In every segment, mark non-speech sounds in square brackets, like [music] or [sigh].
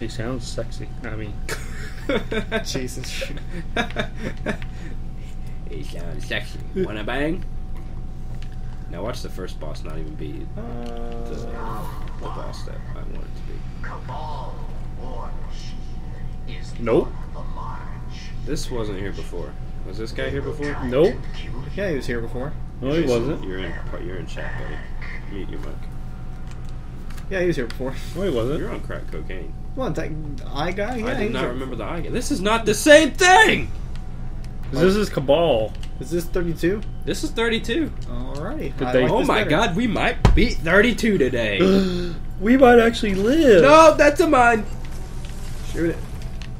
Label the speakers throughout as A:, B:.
A: He sounds sexy. I mean, [laughs] [laughs]
B: Jesus.
C: he sounds sexy. Wanna bang? Now watch the first boss not even be the,
B: Uh,
C: the boss that I want it to be.
D: Cabal War Machine is
A: Nope.
D: march.
C: This wasn't here before. Was this guy here before?
A: nope.
B: yeah, he was here before.
A: No, he wasn't.
C: You're in. You're in chat, buddy. Mute your mic.
B: Yeah, he was here before.
A: No, he wasn't.
C: You're on crack cocaine.
B: What, that eye guy? Yeah,
C: I
B: he
C: did
B: was
C: not
B: here-
C: remember the eye. Guy. This is not the same thing.
A: This is Cabal.
B: Is this 32?
C: This is 32.
B: Alrighty.
A: Did
B: I
A: they-
B: like
C: oh my
B: better.
C: god, we might beat 32 today. [gasps]
A: we might actually live.
C: no, that's a mine.
B: Shoot it.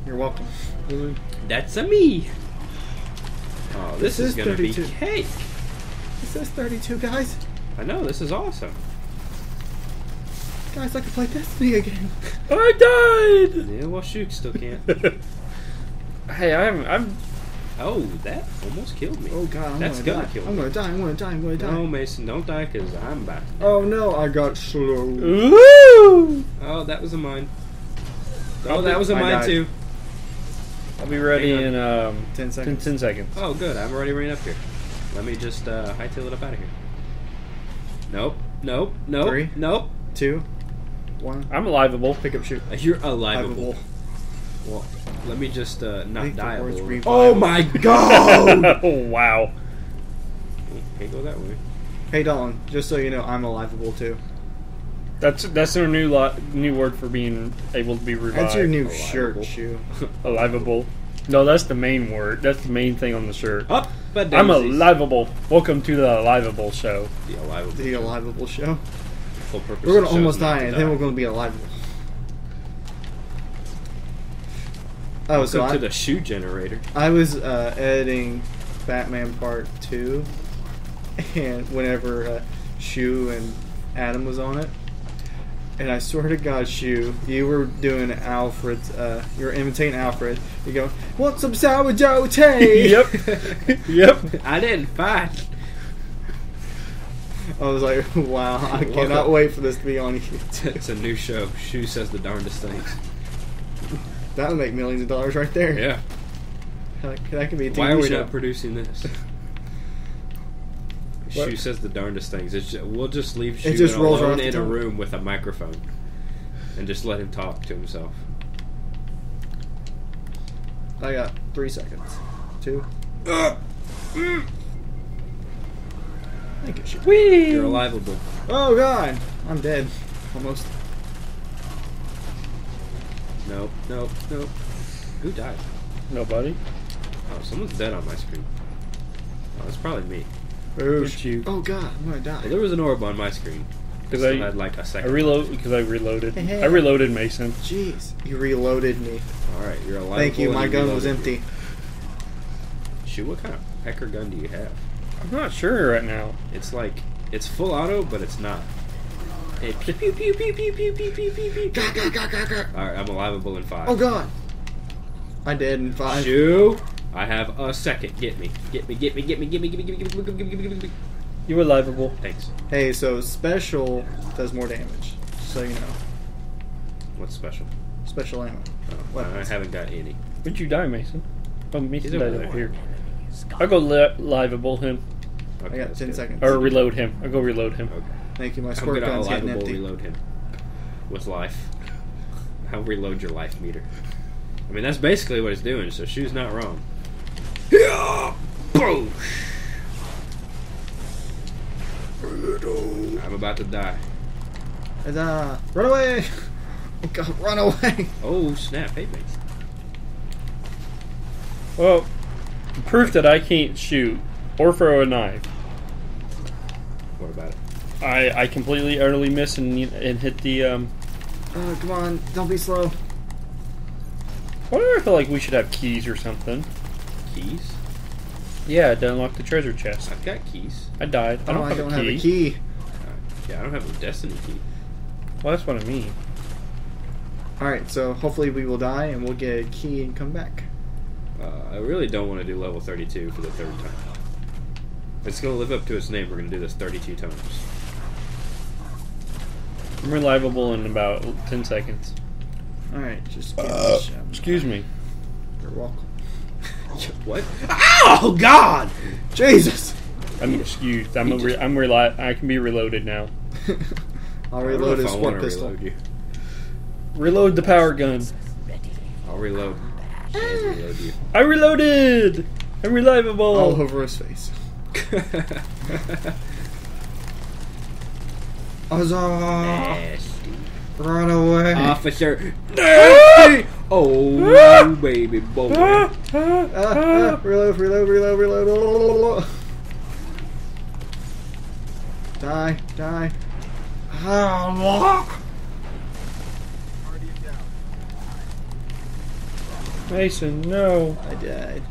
B: You're welcome.
C: That's a me. Oh, this,
B: This
C: is,
B: is
C: gonna
B: 32.
C: be cake.
B: It says 32, guys.
C: I know this is awesome.
B: Guys, I can play Destiny again.
A: I died.
C: Yeah, well, shoot, still can't. [laughs]
A: hey, I'm. I'm.
C: oh, that almost killed me.
B: Oh god, I'm
C: That's
B: gonna,
C: gonna
B: die.
C: kill
B: I'm
C: me.
B: gonna die. I'm gonna die. I'm gonna die.
C: No, Mason, don't die because I'm back.
B: Oh no, I got slow.
A: Ooh.
C: Oh, that was a mine. Oh, that was a
B: I
C: mine
B: died.
C: too.
A: I'll be ready in um
B: 10
A: 10,
B: seconds.
A: 10 seconds.
C: Oh, good. I'm already right up here. Let me just uh, hightail it up out of here. Nope. Nope. Nope.
B: Three.
C: Nope.
B: Two. One.
A: I'm aliveable.
B: Pick up shoot.
C: You're aliveable.
B: Liveable.
C: Well, let me just uh, not
B: think
C: die. Oh my [laughs] god! [laughs]
A: oh wow.
C: Can't go that way.
B: Hey Dalton, just so you know, I'm aliveable too.
A: That's that's our new lo- new word for being able to be revived.
B: That's your new
C: Aliveable.
B: shirt, shoe. [laughs]
A: aliveable. No, that's the main word. That's the main thing on the shirt.
C: Up, but
A: I'm
C: daisies.
A: aliveable. Welcome to the aliveable show.
C: The aliveable.
B: The aliveable show.
C: Full purpose.
B: We're gonna
C: the
B: almost
C: is not
B: die,
C: to
B: and then we're gonna be alive. Oh, so
C: Welcome
B: I,
C: to the shoe generator.
B: I was uh, editing Batman Part Two, and whenever uh, Shu and Adam was on it, and I swear to God, Shoe, you were doing Alfred's. Uh, you were imitating Alfred. You go, "Want some sourdough tea?" [laughs]
A: yep. [laughs] yep.
C: I didn't fight.
B: I was like, [laughs] "Wow, I
C: Welcome.
B: cannot wait for this to be on YouTube."
C: it's a new show. Shoe says the darndest things. [laughs]
B: That would make millions of dollars right there.
C: Yeah.
B: that, that could be a TV
C: Why are we
B: show.
C: not producing this? [laughs]
B: What?
C: Shu says the darndest things. It's ju- we'll just leave Shu
B: It just rolls
C: alone
B: the
C: in a
B: tongue.
C: room with a microphone and just let him talk to himself.
B: I got three seconds. Two. Thank you, Shu.
A: Whee!
C: You're aliveable.
B: Oh God, I'm dead. Almost.
C: Nope, nope, nope. Who died?
A: Nobody.
C: Oh, someone's dead on my screen. Oh, it's probably me.
B: Oh,
A: It's you.
B: oh God, I'm gonna die.
C: Well, there was an orb on my screen.
A: Because I,
C: had like a second.
A: I reload because I reloaded.
B: Hey.
A: I reloaded Mason.
B: Jeez, you reloaded me.
C: All right, you're alive.
B: Thank you. My gun was empty.
C: Shoot, what kind of pecker gun do you have?
A: I'm not sure right now.
C: It's like it's full auto, but it's not. It pew pew pew pew pew pew pew pew pew pew.
B: Gah, gah, gah, gah, gah.
C: All right, I'm aliveable in five.
B: Oh God, I did in five.
C: Shoo! I have a second. Get me. Get me. Get me. Get me. Get me. Get me. Get me. Get me. Get me. Get me. Get me. Get me.
A: You were liveable.
C: Thanks.
B: Hey, so special does more damage. So you know,
C: What's special?
B: special ammo.
C: Oh, I haven't got any.
A: Where'd you die, Mason? Oh, Mason died
C: over
A: over here. I'll go li- liveable him
C: Okay,
B: I got ten
C: good.
B: seconds.
A: or reload him. I'll go reload him.
C: Okay.
B: Thank you. My
C: I'm
B: squirt
C: gonna
B: gun's getting empty.
C: reload him with life. I'll reload your life meter. I mean, that's basically what it's doing. So she's not wrong. Yeah, boosh. I'm about to die.
B: Huzzah. Run away! [laughs] Oh God, run away!
C: Oh snap! Hey, mate.
A: Well, proof that I can't shoot or throw a knife.
C: What about it?
A: I, I completely utterly miss and, and hit the um.
B: Oh, come on! Don't be slow.
A: Why do I feel like we should have keys or something?
C: Keys?
A: Yeah, to unlock the treasure chest.
C: I've got keys.
A: I died. I
B: oh,
A: don't,
B: I
A: have,
B: don't
A: a
B: have
A: key.
B: a key.
C: Uh, yeah, I don't have a destiny key.
A: Well, that's what I mean.
B: All right, so hopefully we will die and we'll get a key and come back.
C: Uh, I really don't want to do level 32 for the third time. It's going to live up to its name, we're going to do this 32 times.
A: I'm reliable in about ten seconds.
B: Alright, just give me a shot.
A: Excuse me.
B: You're welcome. [laughs]
C: what? Oh God!
B: Jesus!
A: I'm excused. I'm a re- I'm reli- I can be reloaded now. [laughs]
B: I'll
C: I don't know
B: reload his
C: I
B: sport pistol.
C: reload you.
A: Reload the power gun.
C: I'll reload. I'll reload you.
A: I reloaded. I'm reliable.
B: All over his face. [laughs] Huzzah! Run away!
C: Officer. [laughs] Nasty! Oh, [laughs] baby boy.
A: Ah, ah,
B: Ah, reload, reload, reload, reload. Die, die. Ah,
A: Mason, no.
B: I died.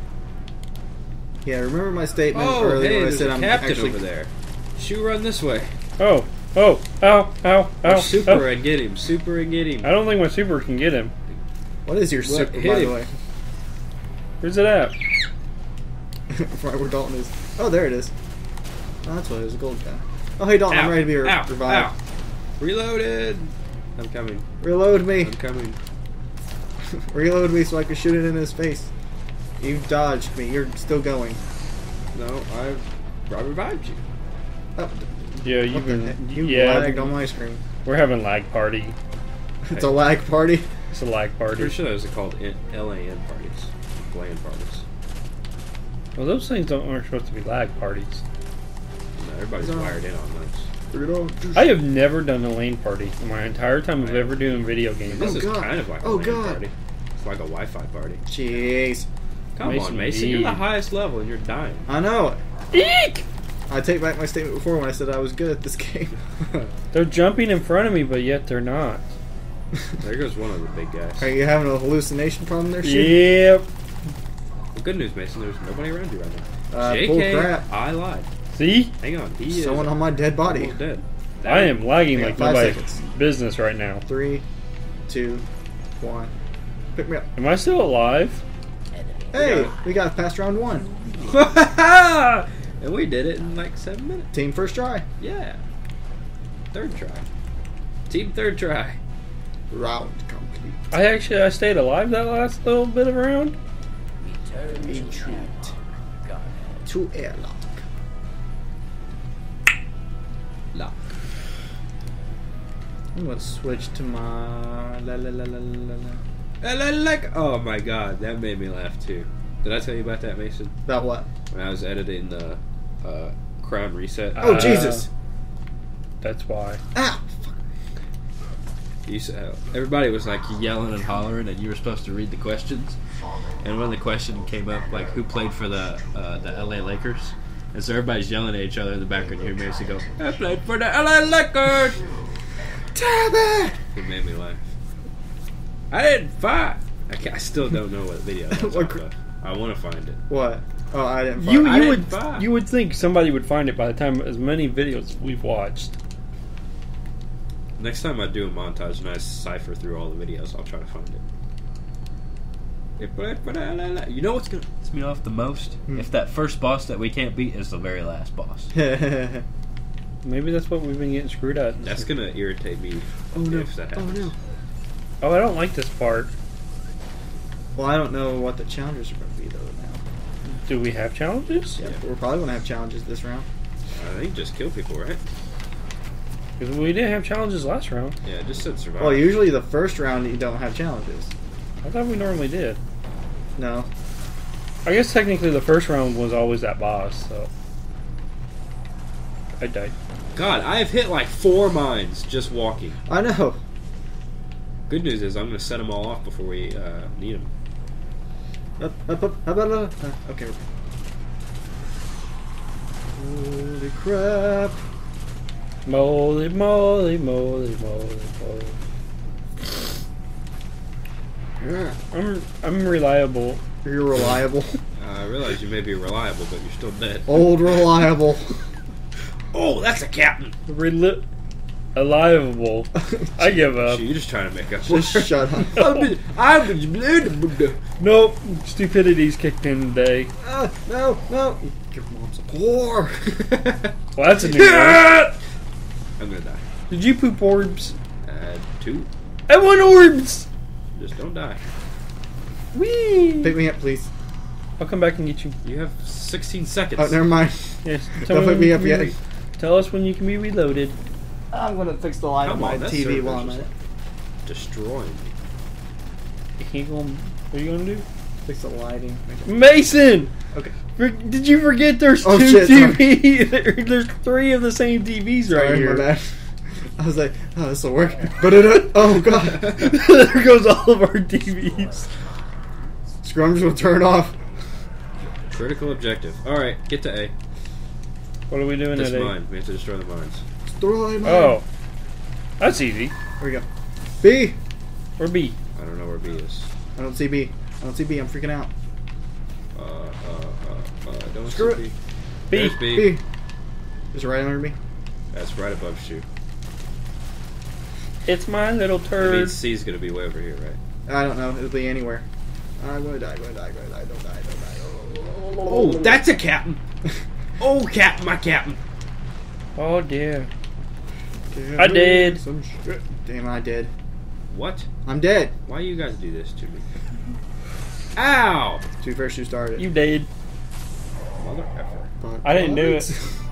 B: Yeah, remember my statement
C: Oh,
B: earlier
C: hey,
B: when I said
C: a
B: I'm
C: captain
B: actually.
C: over there. Shoe run this way.
A: Oh, oh, oh, oh, oh ow, ow,
C: Or
A: ow.
C: super
A: ow.
C: and get him. Super and get him.
A: I don't think my super can get him.
B: What is your
C: What?
B: super,
C: Hit
B: by
C: him.
B: the way?
A: Where's it at?
B: right [laughs] where Dalton is. Oh, there it is. Oh, that's what it is, a gold guy. Oh, hey Dalton, I'm ready to be re-
C: ow,
B: revived.
C: ow. Reloaded. I'm coming.
B: Reload me.
C: I'm coming. [laughs]
B: Reload me so I can shoot it in his face. You dodged me. You're still going.
C: No, I, I revived you.
B: Oh,
A: Yeah, you've been.
B: You
A: yeah,
B: lagged on my screen.
A: we're having lag party. [laughs]
B: It's a lag party.
A: It's a lag party.
C: Pretty sure those are called N- LAN parties. LAN parties.
A: Well, those things don't aren't supposed to be lag parties.
C: No, everybody's wired in on those.
A: I have never done a lane party in my entire time of ever doing video games.
C: This
B: Oh,
C: is
B: God.
C: kind of like a
B: Oh,
C: LAN
B: God.
C: party. It's like a Wi-Fi party.
B: Jeez.
C: Come
A: Mason
C: on, Mason. You're the highest level and you're dying.
B: I know.
A: Eek!
B: I take back my statement before when I said I was good at this game. [laughs]
A: They're jumping in front of me, but yet they're not.
C: there goes one of the big guys.
B: Are you having a hallucination problem there, shit?
A: Yep.
C: Well, good news, Mason. There's nobody around you right now.
B: Uh,
C: JK,
B: crap.
C: I lied.
A: See,
C: Hang on. He is
B: Someone on my dead body.
C: dead.
A: I am lagging like
B: five
A: nobody's
B: seconds.
A: business right now.
B: Three, two, one. Pick me up.
A: Am I still alive?
B: Hey,
C: Yeah.
B: we got past round one. [laughs]
C: and we did it in like seven minutes.
B: Team first try.
C: Yeah. Third try. Team third try.
B: Round complete.
A: I actually I stayed alive that last little bit of round.
B: Retreat. To airlock. I'm gonna switch to my la la la la la la.
C: And I like. Oh my god, that made me laugh too. Did I tell you about that, Mason?
B: About what?
C: When I was editing the uh, Crown Reset.
B: Oh
A: Uh,
B: Jesus!
A: That's why.
B: Ah! Fuck.
C: You said, everybody was like yelling and hollering, and you were supposed to read the questions. And when the question came up, like who played for the uh, the LA Lakers, and so everybody's yelling at each other in the background. You hear Mason go, "I played for the LA Lakers."
B: Damn it!
C: It made me laugh. I didn't fight. I, can't, I still don't know what video that's [laughs]
B: What
C: off
B: cr-
C: of. I want to find it.
B: What? Oh, I didn't.
A: You
B: find-
C: I
A: you
C: didn't
A: would
C: buy.
A: you would think somebody would find it by the time as many videos we've watched.
C: Next time I do a montage and I cipher through all the videos, I'll try to find it. They played for the LA La- You know what's gonna piss me off the most?
B: Hmm.
C: If that first boss that we can't beat is the very last boss. [laughs]
A: Maybe that's what we've been getting screwed at.
C: That's gonna irritate me
B: oh no!
C: if that
B: Oh no!
A: Oh, I don't like this part.
B: Well, I don't know what the challenges are going to be though. Now,
A: Do we have challenges?
B: yeah, we're probably going to have challenges this round.
C: Uh, I think just kill people, right?
A: Because we didn't have challenges last round.
C: Yeah, it just said survive.
B: Well, usually the first round you don't have challenges.
A: I thought we normally did.
B: No.
A: I guess technically the first round was always that boss, so. I died.
C: God, I have hit like four mines just walking.
B: I know.
C: Good news is I'm gonna set them all off before we uh, need them.
B: Up, up, up, up, up, up. Uh, okay. Holy crap!
A: Moly, moly, moly, moly, moly.
B: Yeah.
A: I'm I'm reliable.
B: You're reliable.
C: Uh, I realize you may be reliable, but you're still dead.
B: Old reliable. [laughs]
C: Oh, that's a captain.
A: Reli- Reliable. I give up.
C: Shit, you're just trying to make up.
B: Just shut up.
C: I was blue.
A: Nope. Stupidity's kicked in today.
B: Ah, no, no. Your mom's a whore.
A: Well, that's a new one.
C: I'm gonna die.
A: Did you poop orbs?
C: Uh, two.
A: I want orbs!
C: Just don't die.
A: Whee!
B: Pick me up, please.
A: I'll come back and get you.
C: You have 16 seconds.
B: Oh, never mind.
A: Yes.
B: Don't pick me up
A: can
B: yet.
A: Be re- Tell us when you can be reloaded.
B: I'm gonna fix the light
C: Come
B: on my TV
C: server's
B: while I'm at it.
C: Destroying me.
A: You gonna, what are you gonna do?
B: Fix the lighting.
A: Mason!
B: Okay.
A: Did you forget there's
B: Oh,
A: two
B: shit.
A: TVs? [laughs] There's three of the same TVs right here.
B: my bad. [laughs] I was like, oh, this will work. But it, uh, oh god, [laughs]
A: there goes all of our TVs.
B: Scrums will turn off.
C: Critical objective. Alright, get to A.
A: What are we doing
C: This
A: today?
C: mine. We have to destroy the mines.
B: Destroy my-
A: Oh, that's easy.
B: Here we go. B.
A: Or B.
C: I don't know where B is.
B: I don't see B. I don't see B. I'm freaking out.
C: Uh, uh, uh, uh, I don't
B: Screw
C: see
B: it.
C: B.
A: B.
C: There's B.
B: B. Is it right under me?
C: That's right above shoe.
A: It's my little
C: That
A: turd.
C: means C's gonna be way over here, right?
B: I don't know. It'll be anywhere. I'm gonna die. I'm gonna die. I'm gonna die. Don't die. Don't die.
C: Oh, that's a captain! [laughs] Oh, captain, my captain!
A: Oh dear.
B: Give
A: I did.
B: Some shit. Damn, I did.
C: What?
B: I'm dead.
C: Why you guys do this to me? Ow!
B: To be fair, she started.
A: You did.
C: Mother effer.
B: But
A: I didn't do it. [laughs]